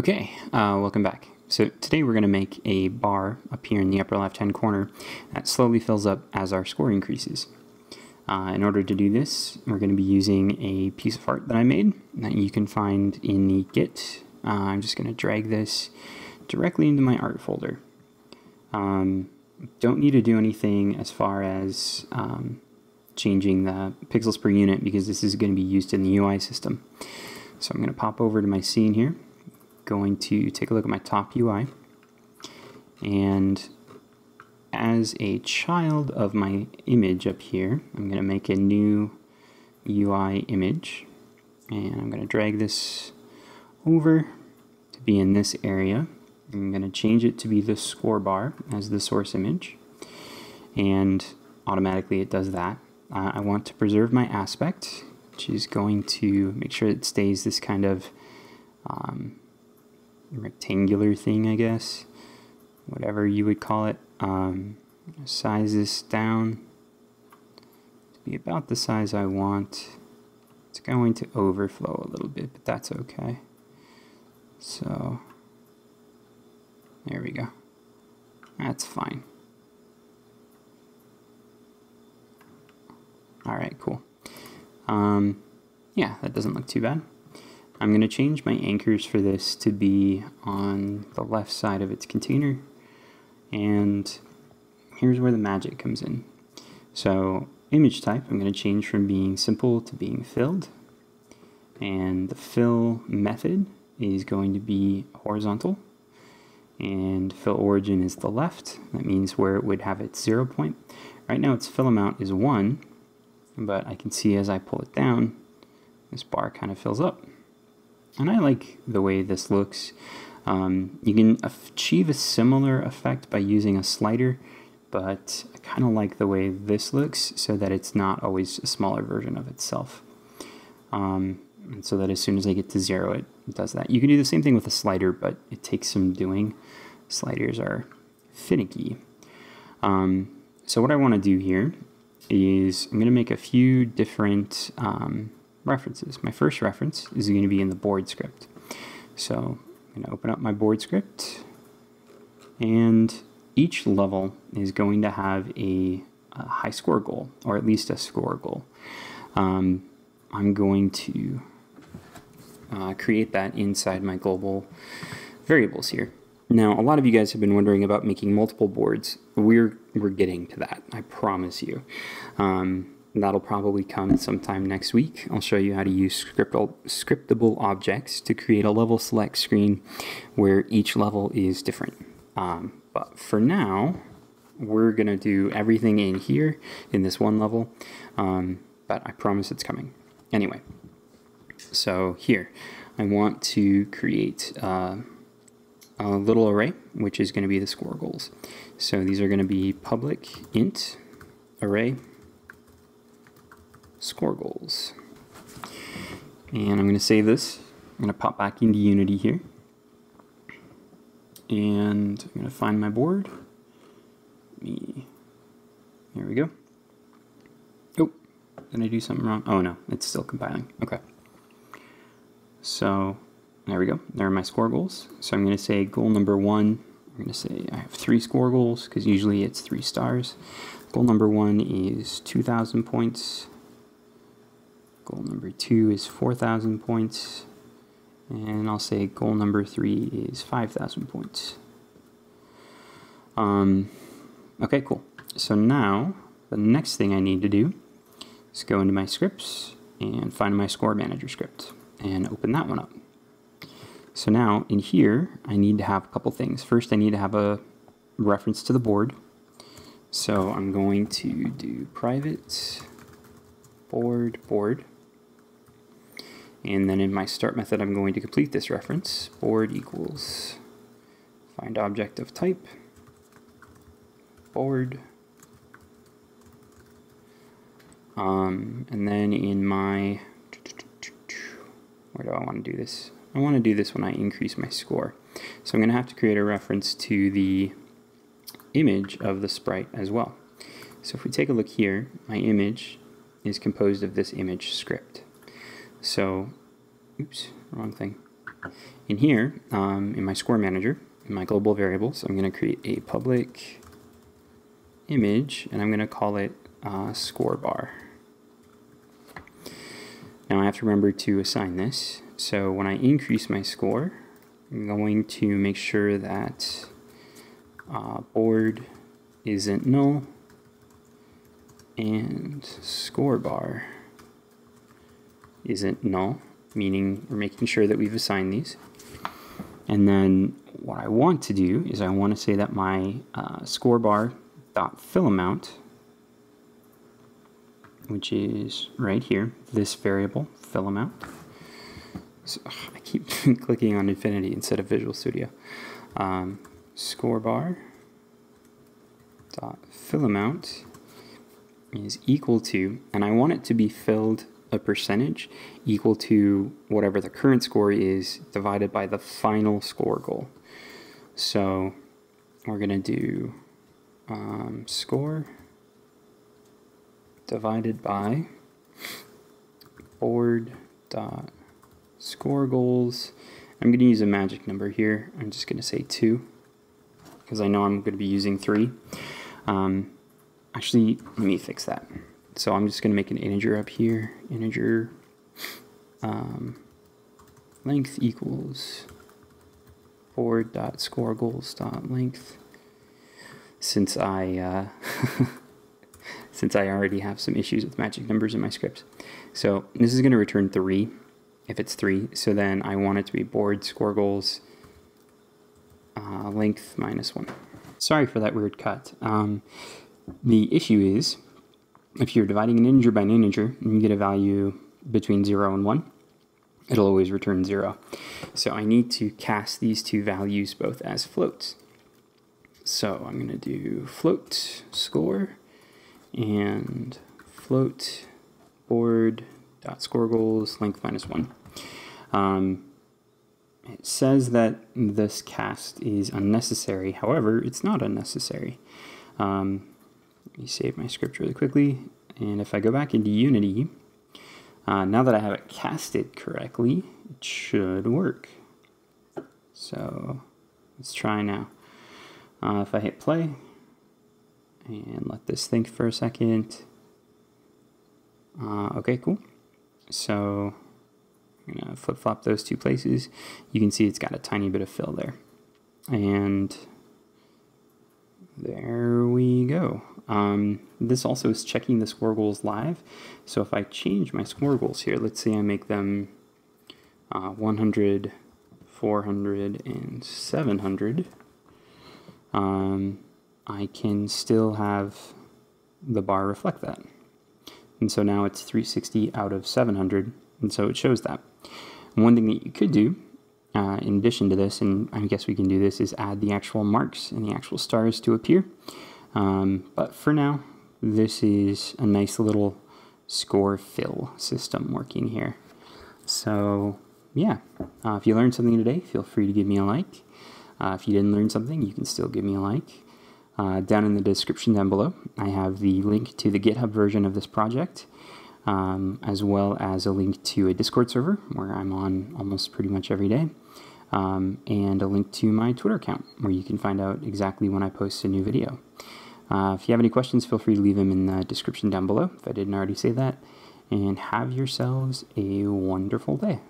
Okay, uh, welcome back. So today we're going to make a bar up here in the upper left hand corner that slowly fills up as our score increases. Uh, in order to do this, we're going to be using a piece of art that I made that you can find in the Git. Uh, I'm just going to drag this directly into my art folder. Um, don't need to do anything as far as um, changing the pixels per unit because this is going to be used in the UI system. So I'm going to pop over to my scene here, going to take a look at my top UI, and as a child of my image up here, I'm going to make a new UI image, and I'm going to drag this over to be in this area. I'm going to change it to be the score bar as the source image, and automatically it does that. Uh, I want to preserve my aspect, which is going to make sure it stays this kind of um, rectangular thing, I guess, whatever you would call it. Um, size this down to be about the size I want. It's going to overflow a little bit, but that's okay. So, there we go. That's fine. Alright, cool. Um, yeah, that doesn't look too bad. I'm going to change my anchors for this to be on the left side of its container. And here's where the magic comes in. So image type, I'm going to change from being simple to being filled. And the fill method is going to be horizontal. And fill origin is the left. That means where it would have its zero point. Right now its fill amount is 1, but I can see as I pull it down, this bar kind of fills up. And I like the way this looks. Um, you can achieve a similar effect by using a slider, but I kind of like the way this looks so that it's not always a smaller version of itself. Um, and so that as soon as I get to zero, it does that. You can do the same thing with a slider, but it takes some doing. Sliders are finicky. Um, so what I want to do here is I'm going to make a few different um, references. My first reference is going to be in the board script. So I'm going to open up my board script and each level is going to have a, a high score goal or at least a score goal. Um, I'm going to uh, create that inside my global variables here. Now, a lot of you guys have been wondering about making multiple boards. We're, we're getting to that, I promise you. Um, that'll probably come sometime next week. I'll show you how to use scriptable, objects to create a level select screen where each level is different. Um, but for now, we're going to do everything in here in this one level, um, but I promise it's coming. Anyway, so here, I want to create uh, a little array, which is going to be the score goals. So these are going to be public int array score goals. And I'm going to save this. I'm going to pop back into Unity here. And I'm going to find my board. Me. Here we go. Oh, did I do something wrong? Oh no, it's still compiling. Okay. So there we go. There are my score goals. So I'm going to say goal number one. I'm going to say I have three score goals because usually it's three stars. Goal number one is 2,000 points. Goal number two is 4,000 points. And I'll say goal number three is 5,000 points. Um, okay, cool. So now the next thing I need to do is go into my scripts and find my score manager script and open that one up. So now in here, I need to have a couple things. First, I need to have a reference to the board. So I'm going to do private board board. And then in my start method, I'm going to complete this reference. Board equals find object of type board. Um, and then in my, where do I want to do this? I want to do this when I increase my score. So I'm going to have to create a reference to the image of the sprite as well. So if we take a look here, my image is composed of this image script. So, oops, wrong thing. in here, um, in my score manager, in my global variables, I'm going to create a public image, and I'm going to call it uh, score bar. Now I have to remember to assign this. So when I increase my score, I'm going to make sure that uh, board isn't null and score bar isn't null, meaning we're making sure that we've assigned these. And then what I want to do is I want to say that my uh, score bar dot fill amount, which is right here, this variable fill amount. So, ugh, I keep clicking on infinity instead of Visual Studio. Um, score bar dot fill amount is equal to, and I want it to be filled a percentage equal to whatever the current score is divided by the final score goal. So we're going to do um, score divided by board dot score goals. I'm going to use a magic number here. I'm just going to say 2 because I know I'm going to be using 3. Um, actually, let me fix that. So I'm just going to make an integer up here. Integer um, length equals board dot score goals dot length. Since I uh, since I already have some issues with magic numbers in my scripts, so this is going to return three if it's three. So then I want it to be board score goals uh, length minus one. Sorry for that weird cut. Um, the issue is if you're dividing an integer by an integer and you get a value between 0 and 1, it'll always return 0. So I need to cast these two values both as floats. So I'm going to do float score and float board dot score goals length minus 1. Um, it says that this cast is unnecessary. However, it's not unnecessary. Um, let me save my script really quickly. And if I go back into Unity, uh, now that I have it casted correctly, it should work. So let's try now. Uh, if I hit play and let this think for a second. Uh, okay, cool. So I'm gonna flip flop those two places. You can see it's got a tiny bit of fill there. And there we go. Um, this also is checking the score goals live. So if I change my score goals here, let's say I make them uh, 100, 400, and 700, um, I can still have the bar reflect that. And so now it's 360 out of 700, and so it shows that. And one thing that you could do uh, in addition to this, and I guess we can do this, is add the actual marks and the actual stars to appear. Um, but for now, this is a nice little score fill system working here. So yeah, uh, if you learned something today, feel free to give me a like. Uh, if you didn't learn something, you can still give me a like. Uh, down in the description down below, I have the link to the GitHub version of this project, um, as well as a link to a Discord server where I'm on almost pretty much every day, um, and a link to my Twitter account where you can find out exactly when I post a new video. Uh, if you have any questions, feel free to leave them in the description down below if I didn't already say that. And have yourselves a wonderful day.